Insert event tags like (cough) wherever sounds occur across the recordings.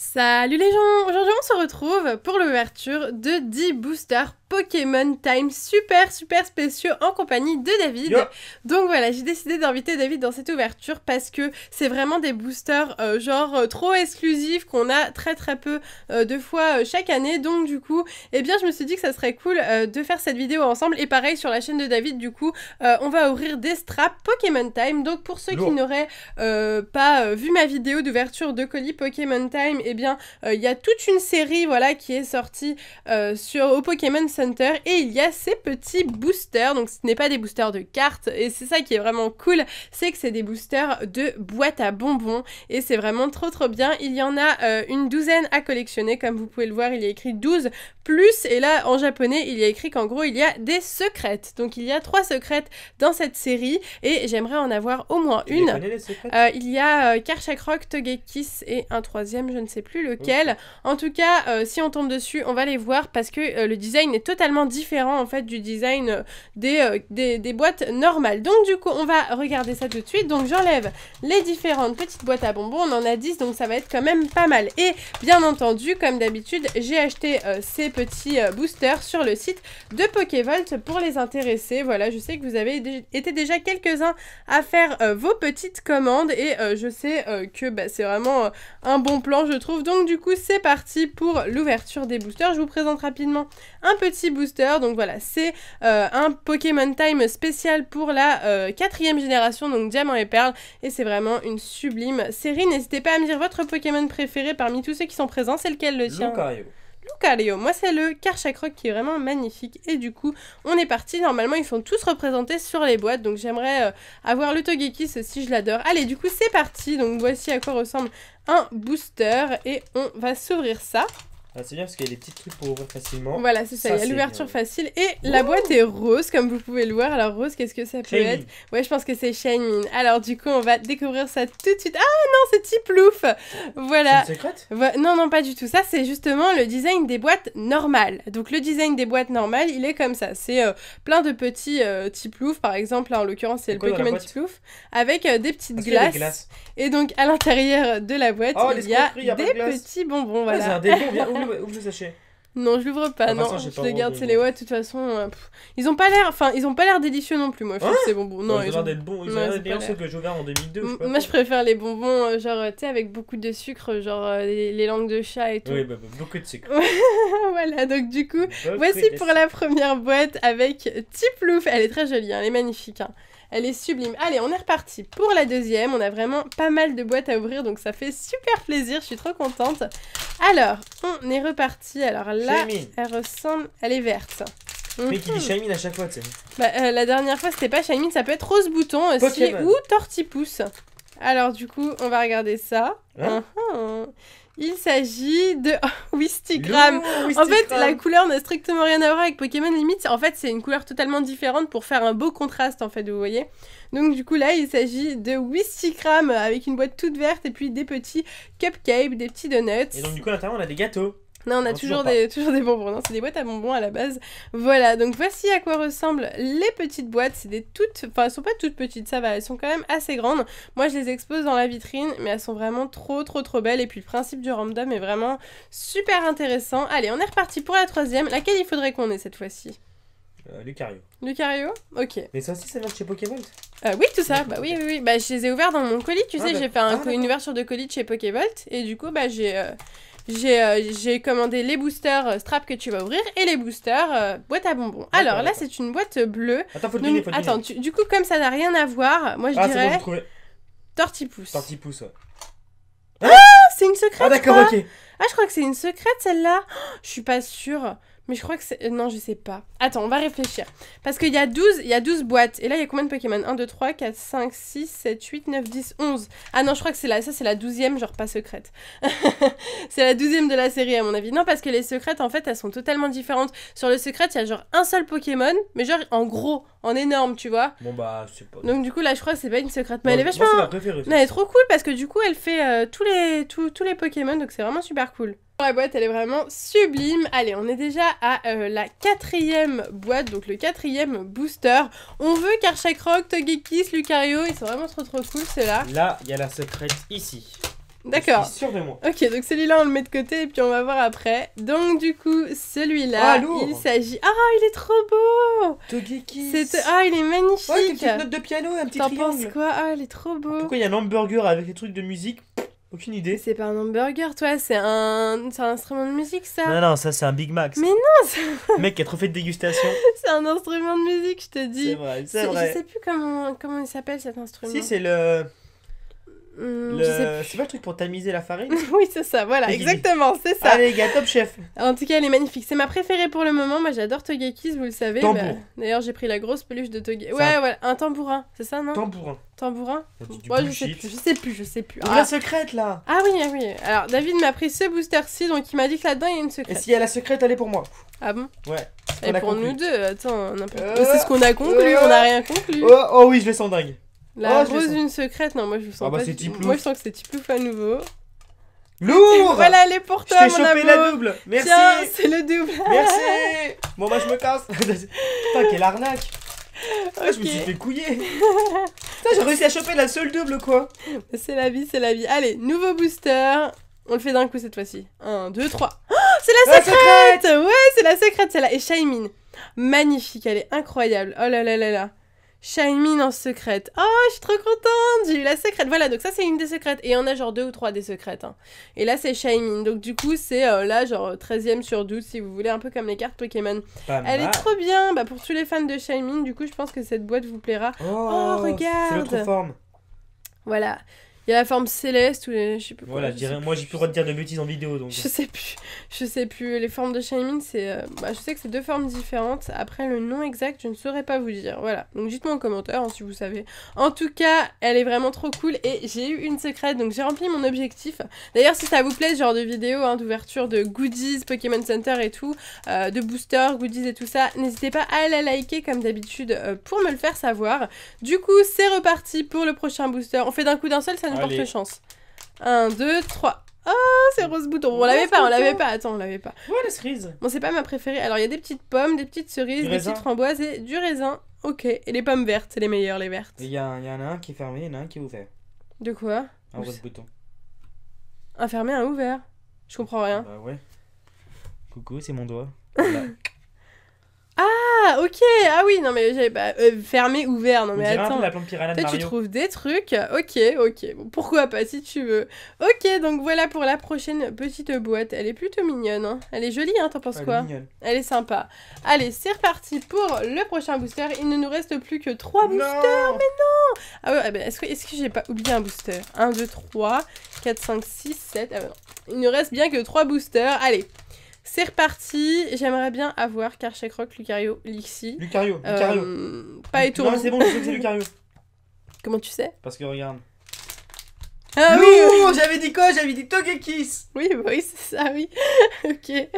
Salut les gens Aujourd'hui on se retrouve pour l'ouverture de 10 boosters Pokémon Time super super spéciaux en compagnie de David. Donc voilà, j'ai décidé d'inviter David dans cette ouverture parce que c'est vraiment des boosters euh, genre euh, trop exclusifs qu'on a très très peu euh, de fois chaque année. Donc du coup, eh bien je me suis dit que ça serait cool de faire cette vidéo ensemble. Et pareil sur la chaîne de David, du coup, on va ouvrir des straps Pokémon Time. Donc pour ceux qui n'auraient pas vu ma vidéo d'ouverture de colis Pokémon Time, eh bien il y a toute une série voilà qui est sortie sur au Pokémon et il y a ces petits boosters. Donc ce n'est pas des boosters de cartes et c'est ça qui est vraiment cool, c'est que c'est des boosters de boîtes à bonbons et c'est vraiment trop trop bien. Il y en a euh, une douzaine à collectionner comme vous pouvez le voir, il y a écrit 12 plus et là en japonais il y a écrit qu'en gros il y a des secrètes. Donc il y a trois secrètes dans cette série et j'aimerais en avoir au moins une. Euh, il y a euh, Karchakrok, Togekis et un troisième, je ne sais plus lequel. En tout cas, si on tombe dessus, on va les voir parce que le design est totalement différent en fait du design euh, des, des, des, boîtes normales. Donc du coup on va regarder ça tout de suite. Donc j'enlève les différentes petites boîtes à bonbons. On en a 10 donc ça va être quand même pas mal. Et bien entendu comme d'habitude j'ai acheté euh, ces petits euh, boosters sur le site de Pokévolt pour les intéresser. Voilà je sais que vous avez été déjà quelques-uns à faire vos petites commandes et je sais que bah, c'est vraiment un bon plan je trouve. Donc du coup c'est parti pour l'ouverture des boosters. Je vous présente rapidement un petit booster. Donc voilà, c'est euh, un Pokémon Time spécial pour la euh, quatrième génération, donc Diamant et Perle. Et c'est vraiment une sublime série. N'hésitez pas à me dire votre Pokémon préféré parmi tous ceux qui sont présents. C'est lequel le tien Lucario. Lucario. Moi, c'est le Karchakrok qui est vraiment magnifique. Et du coup, on est parti. Normalement, ils sont tous représentés sur les boîtes. Donc, j'aimerais euh, avoir le Togekiss si je l'adore. Allez, du coup, c'est parti. Donc, voici à quoi ressemble un booster. Et on va s'ouvrir ça. Ah, c'est bien parce qu'il y a des petits trucs pour ouvrir facilement. Voilà, c'est ça, il y a l'ouverture facile. Et la boîte est rose, comme vous pouvez le voir. Alors, rose, qu'est-ce que ça peut être? Ouais, je pense que c'est Shine Alors, du coup, on va découvrir ça tout de suite. Ah non, c'est Tiplouf Voilà. C'est Non, non, pas du tout. Ça, c'est justement le design des boîtes normales. Donc, le design des boîtes normales, il est comme ça. C'est euh, plein de petits euh, Tiplouf, par exemple. Là, en l'occurrence, c'est le Pokémon Tiplouf. Avec euh, des petites glaces. Et donc, à l'intérieur de la boîte, oh, il y a, des petits bonbons. Voilà. c'est un bonbons. Ouvre, le sachet. Non, je l'ouvre pas, ah, non, je le garde, c'est les ouais, de toute façon, euh, ils ont pas l'air, enfin, ils ont pas l'air délicieux non plus, moi, je trouve hein ces bonbons. Non, ils ont l'air d'être bons, ils ont l'air d'être ceux que j'ai ouverts en 2002, je Moi, je préfère les bonbons, euh, genre, tu sais, avec beaucoup de sucre, genre, euh, les, langues de chat et tout. Oui, bah, bah beaucoup de sucre. (laughs) voilà, donc du coup, voici pour la première boîte avec Tiplouf, elle est très jolie, hein, elle est magnifique, hein. Elle est sublime. Allez, on est reparti pour la deuxième. On a vraiment pas mal de boîtes à ouvrir, donc ça fait super plaisir. Je suis trop contente. Alors, on est reparti. Alors là, elle ressemble... Elle est verte. Mais qui dit mhm. Shine à chaque fois, tu sais. Bah, euh, la dernière fois, c'était pas Shine, ça peut être Rose Bouton aussi, ou Tortipousse. Alors, du coup, on va regarder ça. Hein uh-huh. Il s'agit de (laughs) Wistigram. en fait, la couleur n'a strictement rien à voir avec Pokémon Limite. En fait, c'est une couleur totalement différente pour faire un beau contraste, en fait, vous voyez. Donc, du coup, là, il s'agit de Wistigram avec une boîte toute verte et puis des petits cupcakes, des petits donuts. Et donc, du coup, à l'intérieur, on a des gâteaux. Non, on a toujours, des, toujours des bonbons. Non, c'est des boîtes à bonbons à la base. Voilà, donc voici à quoi ressemblent les petites boîtes. C'est des toutes. Enfin, elles sont pas toutes petites, ça va. Elles sont quand même assez grandes. Moi, je les expose dans la vitrine, mais elles sont vraiment trop, trop, trop belles. Et puis, le principe du random est vraiment super intéressant. Allez, on est reparti pour la troisième. Laquelle il faudrait qu'on ait cette fois-ci? Euh, Lucario. Lucario Ok. Mais ça aussi, ça vient de chez Pokémon euh, Oui, tout ça. Bah oui, oui, oui. Bah, je les ai ouverts dans mon colis. Tu ah, sais, j'ai fait un, ah, une ouverture de colis chez Pokévolt. Et du coup, bah, j'ai. Euh, euh, j'ai commandé les boosters euh, strap que tu vas ouvrir et les boosters euh, boîte à bonbons. Alors là, c'est une boîte bleue. Attends, faut deviner, faut Attends, du coup, comme ça n'a rien à voir, moi je ah, dirais. Bon, Tortipousse. Tortipousse, ouais. Ah, c'est une secrète. Ah, d'accord, ok. Ah, je crois que c'est une secrète celle-là. je suis pas sûre. Mais je crois que c'est... Non, je sais pas. Attends, on va réfléchir. Parce qu'il y, a 12... il y a 12 boîtes. Et là, il y a combien de Pokémon? 1, 2, 3, 4, 5, 6, 7, 8, 9, 10, 11. Ah non, je crois que c'est la... ça, c'est la 12e, genre pas secrète. (laughs) c'est la 12e de la série, à mon avis. Non, parce que les secrètes, en fait, elles sont totalement différentes. Sur le secret, il y a genre un seul Pokémon, mais genre en gros, en énorme, tu vois. Bon, bah, c'est pas... Donc, du coup, là, je crois que c'est pas une secrète. Mais elle est vachement... Moi, c'est ma préférée. elle est trop cool parce que du coup, elle fait euh, tous, les... Tous, tous les Pokémon, donc c'est vraiment super cool. La boîte, elle est vraiment sublime. Allez, on est déjà à euh, la quatrième boîte, donc le quatrième booster. On veut Karchakrok, Togekiss, Lucario, ils sont vraiment trop trop cool, c'est là. Là, il y a la secrète ici. D'accord. Sûr de moi. Ok, donc celui-là, on le met de côté et puis on va voir après. Donc, du coup, celui-là, Ah, il s'agit. Ah, il est trop beau Togeki. Ah, il est Ouais, une magnifique petite note de piano un petit T'en penses quoi? Ah, il est trop beau Pourquoi il y a un hamburger avec des trucs de musique? Aucune idée. C'est pas un hamburger, toi, c'est un... c'est un instrument de musique, ça Non, non, ça c'est un Big Mac. Mais non, c'est- (laughs) Mec qui a trop fait de dégustation. (laughs) c'est un instrument de musique, je te dis. C'est vrai, C'est- c'est Je vrai. sais plus comment, comment il s'appelle cet instrument. Si, c'est le. Sais le... C'est pas le truc pour tamiser la farine. (laughs) Oui, c'est ça, voilà, Et exactement, c'est ça. Allez, les gars, top chef. En tout cas, elle est magnifique. C'est ma préférée pour le moment. Moi, j'adore Togekis, vous le savez. Bah, D'ailleurs, j'ai pris la grosse peluche de Toge. C'est Ouais, un- ouais, un tambourin, c'est ça, non? Tambourin. Tambourin? On Ouais, je sais plus, je sais plus, je sais plus. Ah. la secrète là Ah oui, ah oui. Alors, David m'a pris ce booster-ci, donc il m'a dit que là-dedans, il y a une Et secrète. s'il y a la secrète, elle est pour moi. Ah bon? Ouais. Et On a pour conclu. nous deux, attends, n'importe Euh, C'est ce qu'on a conclu, euh, on n'a rien conclu. Oh, oh oui, je le sens dingue. La oh, rose d'une secrète, non, moi je sens Ah bah, pas. du-. Moi je sens que c'est Tiplouf à nouveau. Lourd Voilà, elle est pour toi, mon chopé la double Merci Tiens, c'est le double. Merci (laughs) Bon bah je me casse (laughs) Putain, quelle arnaque Ah, Je me suis fait couiller (laughs) Putain, j'ai réussi à choper la seule double quoi C'est la vie, c'est la vie. Allez, nouveau booster. On le fait d'un coup cette fois-ci. 1, 2, 3. Oh, c'est la La secrète Ouais, c'est la secrète, celle-là. Et Shaimin. Magnifique, elle est incroyable. Oh là là là là. Shaimin en secrète. Oh, je suis trop contente. J'ai eu la secrète. Voilà, donc ça, c'est une des secrètes. Et on a genre deux ou trois des secrètes. hein. Et là, c'est Shaimin. Donc, du coup, c'est euh, là, genre 13ème sur 12, si vous voulez, un peu comme les cartes Pokémon. Pas Elle est trop bien. Bah, pour tous les fans de Shaimin, du coup, je pense que cette boîte vous plaira. Oh, Oh, regarde. C'est l'autre forme. Voilà. Il y a la forme céleste ou les... je sais plus quoi, Voilà, je sais dirais, moi j'ai plus le droit de dire de bêtises en vidéo donc. Je sais plus, je sais plus. Les formes de Shaymin, c'est. euh, bah, je sais que c'est deux formes différentes. Après, le nom exact, je ne saurais pas vous dire. Voilà. Donc, dites-moi en commentaire hein, si vous savez. En tout cas, elle est vraiment trop cool et j'ai eu une secrète, donc j'ai rempli mon objectif. D'ailleurs, si ça vous plaît, ce genre de vidéo hein, d'ouverture de goodies, Pokémon Center et tout, euh, de boosters, goodies et tout ça, n'hésitez pas à la liker comme d'habitude euh, pour me le faire savoir. Du coup, c'est reparti pour le prochain booster. On fait d'un coup d'un seul, ça nous. Porte chance. 1, 2, 3. Oh, c'est rose bouton. Bon, on l'avait pas, on l'avait pas. Attends, on l'avait pas. Ouais, la cerise. Bon, c'est pas ma préférée. Alors, il y a des petites pommes, des petites cerises, des petites framboises et du raisin. Ok. Et les pommes vertes, c'est les meilleures, les vertes. Il y, y en a un qui est fermé, il y en a un qui est ouvert. De quoi Un rose bouton. Un fermé, un ouvert. Je comprends rien. Bah ouais. Coucou, c'est mon doigt. Voilà. (laughs) Ah, ok. Ah oui, non, mais j'avais pas. euh, fermé, ouvert. Non, On mais attends. la Toi, tu trouves des trucs. Ok, ok. Bon, pourquoi pas si tu veux. Ok, donc voilà pour la prochaine petite boîte. Elle est plutôt mignonne. hein. Elle est jolie, hein. T'en penses Elle est quoi. Elle est sympa. Allez, c'est reparti pour le prochain booster. Il ne nous reste plus que 3 boosters. Non Ah ouais, ah ben, est-ce que, est-ce que j'ai pas oublié un booster? 1, 2, 3, 4, 5, 6, 7. Ah bah non. Il ne reste bien que 3 boosters. Allez, c'est reparti. J'aimerais bien avoir Karchak Rock, Lucario, Lixie. Lucario, Euh, Lucario. pas Non, étourdi. mais c'est bon, je sais que c'est Lucario. (laughs) Comment tu sais? Parce que regarde. Ah oui, Lourd J'avais dit quoi? J'avais dit Togekis oui, bah oui, c'est ça, oui. (laughs) ok.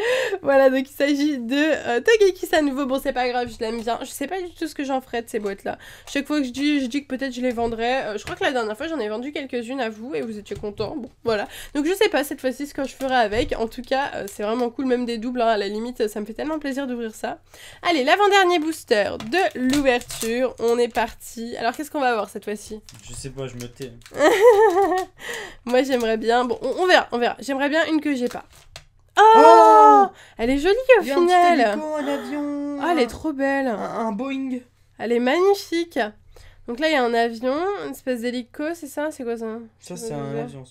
Voilà, donc il s'agit de euh, Togekis à nouveau. Bon, c'est pas grave, je l'aime bien. Je sais pas du tout ce que j'en ferai de ces boîtes-là. Chaque fois que je dis, je dis que peut-être je les vendrai. Euh, je crois que la dernière fois, j'en ai vendu quelques-unes à vous et vous étiez contents. Bon, voilà. Donc je sais pas cette fois-ci ce que je ferai avec. En tout cas, euh, c'est vraiment cool, même des doubles. hein, à la limite, ça me fait tellement plaisir d'ouvrir ça. Allez, l'avant-dernier booster de l'ouverture. On est parti. Alors, qu'est-ce qu'on va avoir cette fois-ci? Je sais pas, je me tais. (laughs) Moi, j'aimerais bien. Bon, on, on verra, on verra. J'aimerais bien une que j'ai pas. Oh, Oh Elle est jolie au Il y a un petit final. hélico, un avion. Ah, elle est trop belle. Un, un Boeing. Elle est magnifique. Donc là, il y a un avion, une espèce d'hélico, c'est ça? C'est quoi ça? Ça, c'est un avion.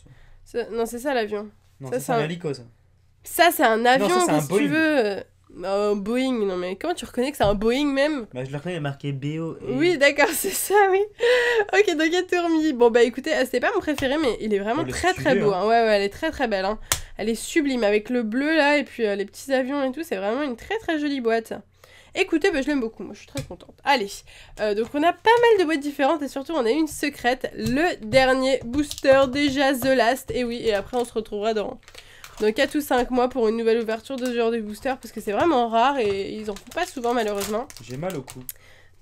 ça. Non, c'est ça l'avion. Non, Ça, ça, c'est un hélico, ça. Ça, c'est un avion, ça, un que tu veux Un Boeing, non mais comment tu reconnais que c'est un Boeing même? Bah, je le reconnais, il a marqué BO. et- Oui, d'accord, (laughs) c'est ça, oui. ok, donc il y a Tourmi. Bon, bah écoutez, euh, c'était pas mon préféré, mais il est vraiment Oh, très très beau. hein. hein. Ouais, ouais, elle est très très belle. Hein. Elle est sublime avec le bleu là et puis euh, les petits avions et tout. C'est vraiment une très très jolie boîte. Écoutez, bah, je l'aime beaucoup, moi je suis très contente. Allez, euh, donc on a pas mal de boîtes différentes et surtout on a une secrète, le dernier booster déjà The Last. Et oui, et après on se retrouvera dans, dans 4 ou 5 mois pour une nouvelle ouverture de ce genre de booster parce que c'est vraiment rare et ils en font pas souvent malheureusement. J'ai mal au cou.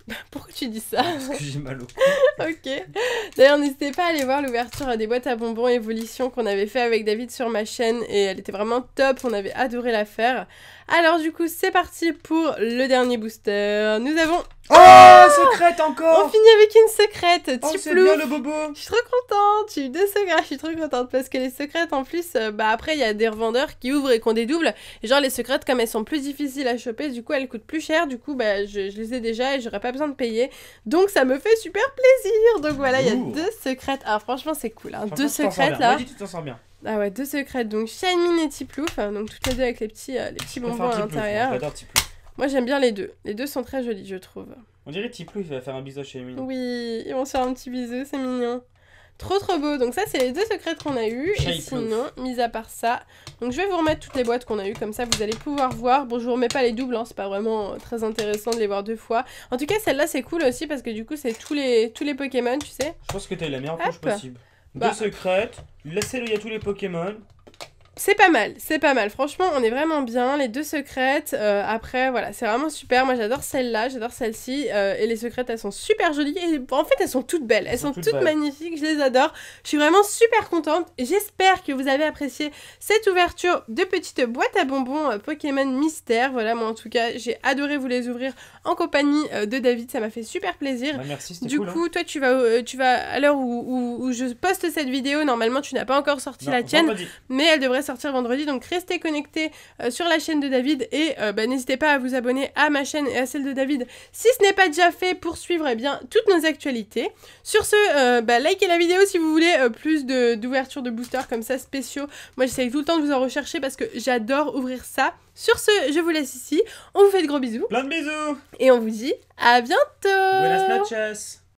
(laughs) Pourquoi tu dis ça? Parce que j'ai mal au cou. (laughs) Ok. D'ailleurs, n'hésitez pas à aller voir l'ouverture des boîtes à bonbons Evolution qu'on avait fait avec David sur ma chaîne et elle était vraiment top. On avait adoré la faire. Alors, du coup, c'est parti pour le dernier booster. Nous avons. Oh, secrète On encore finit avec une secrète. Oh, c'est bien le bobo Je suis trop contente, j'ai eu deux secrets, je suis trop contente parce que les secrètes en plus, euh, bah après il y a des revendeurs qui ouvrent et qu'on dédouble. Et genre les secrètes comme elles sont plus difficiles à choper, du coup elles coûtent plus cher, du coup bah je, je les ai déjà et j'aurais pas besoin de payer. Donc ça me fait super plaisir. Donc voilà, il y a Ouh. deux secrètes. Ah franchement c'est cool, hein. Deux secrètes là. Moi, dis, tu t'en sors bien. Ah ouais, deux secrètes. Donc Shine et Tiplouf, donc toutes les deux avec les petits, euh, les petits bonbons à l'intérieur. J'adore Tiplouf. Moi j'aime bien les deux. Les deux sont très jolis je trouve. On dirait Tiplouf, il va faire un bisou Emile. Oui, ils vont se faire un petit bisou, c'est mignon. Trop trop beau. Donc ça, c'est les deux secrètes qu'on a eu. Et sinon, mis à part ça, donc je vais vous remettre toutes les boîtes qu'on a eues, comme ça vous allez pouvoir voir. Bon, je vous remets pas les doubles, hein, c'est pas vraiment euh, très intéressant de les voir deux fois. En tout cas, celle-là, c'est cool aussi parce que du coup, c'est tous les, tous les Pokémon, tu sais. Je pense que t'as eu la meilleure couche Hop. possible. Bah. Deux secrètes, laissez-le, il y a tous les Pokémon. C'est pas mal, c'est pas mal. Franchement, on est vraiment bien. Les deux secrètes, euh, après, voilà, c'est vraiment super. Moi, j'adore celle-là, j'adore celle-ci. euh, et les secrètes, elles sont super jolies. Et en fait, elles sont toutes belles. Elles, sont, toutes, magnifiques, je les adore. Je suis vraiment super contente. J'espère que vous avez apprécié cette ouverture de petite boîte à bonbons euh, Pokémon Mystère. Voilà, moi, en tout cas, j'ai adoré vous les ouvrir en compagnie de David. Ça m'a fait super plaisir. Bah, merci, Du cool. hein. coup, toi, tu vas, tu vas à l'heure où, où- où je poste cette vidéo, normalement, tu n'as pas encore sorti Non, la tienne mais elle devrait sortir vendredi. Donc restez connectés euh, sur la chaîne de David et euh, bah, n'hésitez pas à vous abonner à ma chaîne et à celle de David si ce n'est pas déjà fait pour suivre eh bien, toutes nos actualités. Sur ce, euh, bah, likez la vidéo si vous voulez plus de- d'ouvertures de, boosters comme ça spéciaux. Moi j'essaye tout le temps de vous en rechercher parce que j'adore ouvrir ça. Sur ce, je vous laisse ici. On vous fait de gros bisous Plein de bisous et on vous dit à bientôt Buenas noches